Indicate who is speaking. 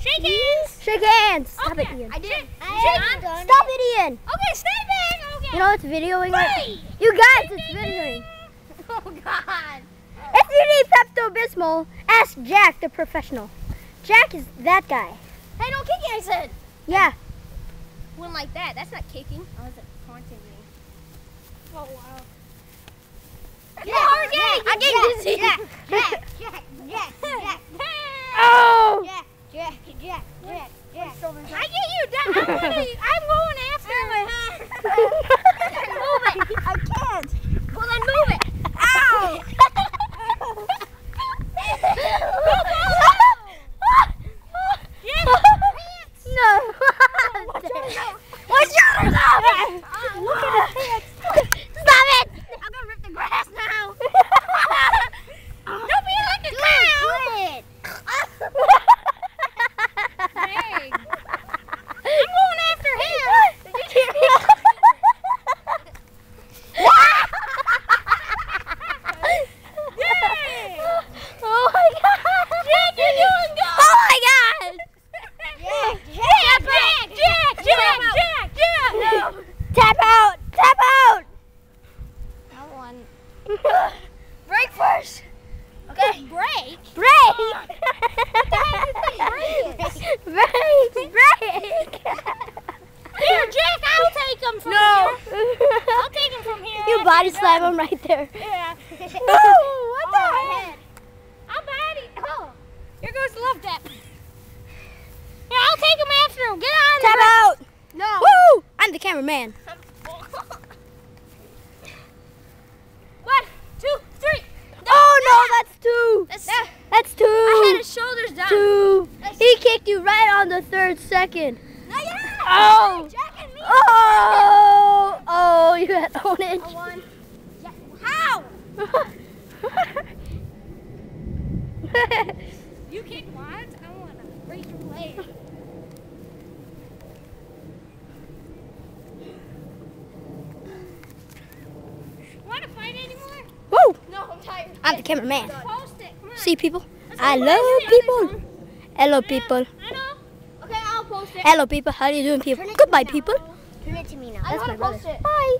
Speaker 1: Shake hands.
Speaker 2: Shake hands. Stop
Speaker 1: Okay,
Speaker 2: it, Ian.
Speaker 1: I did.
Speaker 2: Shake-
Speaker 1: I done
Speaker 2: Stop it, Ian.
Speaker 1: Okay, stay back. Okay.
Speaker 2: You know it's videoing right
Speaker 1: Wait.
Speaker 2: You guys, it's videoing.
Speaker 1: Oh God.
Speaker 2: If you need Pepto Bismol, ask Jack, the professional. Jack is that guy.
Speaker 1: Hey, don't kick it. I said.
Speaker 2: Yeah.
Speaker 1: Wouldn't like that. That's not kicking. Oh, I was taunting me. Oh wow. Get hard, Jack. I'm getting dizzy.
Speaker 3: Jack, Jack, Jack, Jack, Jack,
Speaker 2: Oh!
Speaker 3: Jack, Jack, Jack, Jack, Jack.
Speaker 1: I get you down. I'm, gonna, I'm going after. move it.
Speaker 3: I can't.
Speaker 1: Well then move it.
Speaker 3: Ow!
Speaker 2: no.
Speaker 3: What's your
Speaker 2: Stop it!
Speaker 1: I'm gonna rip the grass now. Don't be like a cow. Dang. I'm going after him.
Speaker 2: Oh my god!
Speaker 1: Jack, you're doing good.
Speaker 2: Oh my god!
Speaker 3: Jack,
Speaker 1: Jack, Jack, Jack, Jack, Jack, Jack. No.
Speaker 2: Tap out! Tap out!
Speaker 1: I won.
Speaker 2: Break first!
Speaker 1: Okay, break.
Speaker 2: Break!
Speaker 1: break?
Speaker 2: break! Break!
Speaker 1: Here, Jack, I'll take him from
Speaker 2: No!
Speaker 1: here. I'll take him from here.
Speaker 2: you body slam him right there.
Speaker 1: Yeah.
Speaker 2: Oh, what the
Speaker 1: Oh,
Speaker 2: heck?
Speaker 1: head. I'll body. Oh, here goes the love tap. Yeah, I'll take him after him. Get on.
Speaker 2: Tap out!
Speaker 1: No.
Speaker 2: Woo! I'm the cameraman.
Speaker 1: One, two, three.
Speaker 2: Oh no, that's two.
Speaker 1: That's,
Speaker 2: That's two.
Speaker 1: I had his shoulders down.
Speaker 2: two. He kicked you right on the third second.
Speaker 1: No, yeah.
Speaker 2: Oh!
Speaker 1: Jack and me.
Speaker 2: Oh! Oh, you had own it.
Speaker 1: I won. Yeah. How? You kicked once. I want to break your leg. Want to fight anymore?
Speaker 2: Woo!
Speaker 1: No, I'm tired.
Speaker 2: I'm the cameraman.
Speaker 1: Post it. Come on.
Speaker 2: See people? I love people.
Speaker 1: one.
Speaker 2: Hello people.
Speaker 1: I know. Okay, I'll post it.
Speaker 2: Hello people. How are you doing people? Goodbye people.
Speaker 3: Turn it to me now.
Speaker 2: That's
Speaker 1: want
Speaker 2: my
Speaker 1: to
Speaker 2: brother.
Speaker 1: post it.
Speaker 2: Bye.